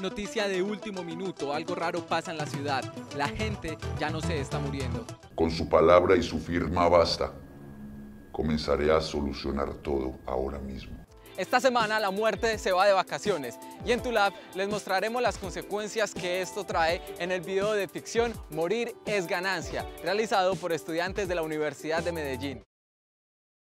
Noticia de último minuto, algo raro pasa en la ciudad. La gente ya no se está muriendo. Con su palabra y su firma basta. Comenzaré a solucionar todo ahora mismo. Esta semana la muerte se va de vacaciones y en tu lab les mostraremos las consecuencias que esto trae en el video de ficción Morir es ganancia, realizado por estudiantes de la Universidad de Medellín.